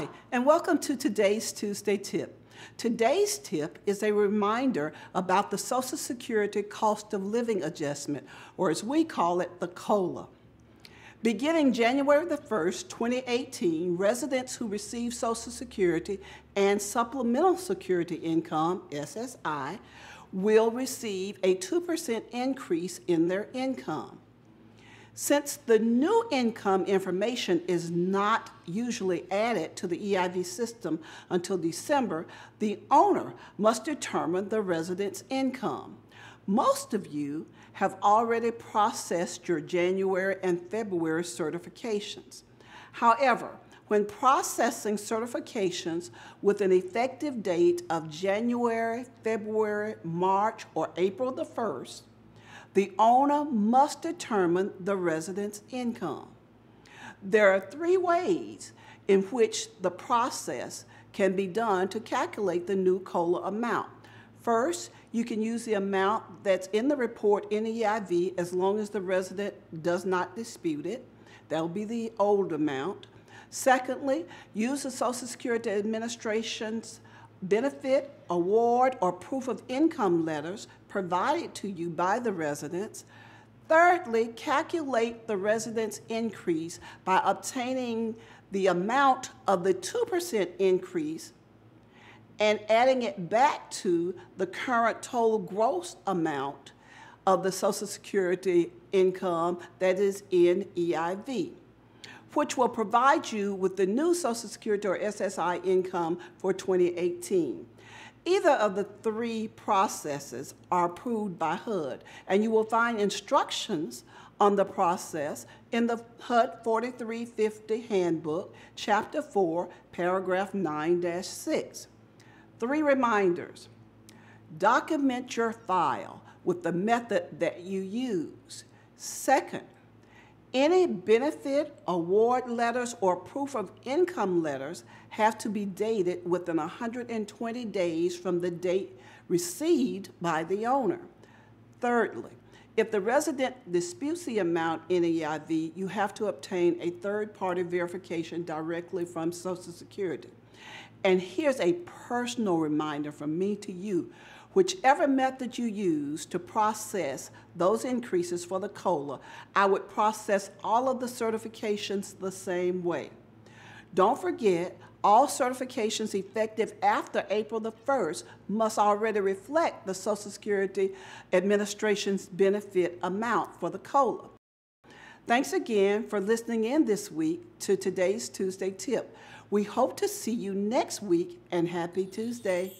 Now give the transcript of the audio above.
Hi, and welcome to today's Tuesday Tip. Today's tip is a reminder about the Social Security Cost of Living Adjustment, or as we call it, the COLA. Beginning January the 1st, 2018, residents who receive Social Security and Supplemental Security Income, SSI, will receive a 2% increase in their income. Since the new income information is not usually added to the EIV system until December, the owner must determine the resident's income. Most of you have already processed your January and February certifications. However, when processing certifications with an effective date of January, February, March, or April the 1st, the owner must determine the resident's income. There are three ways in which the process can be done to calculate the new COLA amount. First, you can use the amount that's in the report in EIV as long as the resident does not dispute it. That will be the old amount. Secondly, use the Social Security Administration's benefit, award, or proof of income letters provided to you by the residents. Thirdly, calculate the resident's increase by obtaining the amount of the 2% increase and adding it back to the current total gross amount of the Social Security income that is in EIV, which will provide you with the new Social Security or SSI income for 2018. Either of the three processes are approved by HUD, and you will find instructions on the process in the HUD 4350 Handbook, Chapter 4, Paragraph 9 6. Three reminders. Document your file with the method that you use. Second, any benefit, award letters, or proof of income letters have to be dated within 120 days from the date received by the owner. Thirdly, if the resident disputes the amount in EIV, you have to obtain a third-party verification directly from Social Security. And here's a personal reminder from me to you. Whichever method you use to process those increases for the COLA, I would process all of the certifications the same way. Don't forget, all certifications effective after April the 1st must already reflect the Social Security Administration's benefit amount for the COLA. Thanks again for listening in this week to today's Tuesday Tip. We hope to see you next week and happy Tuesday.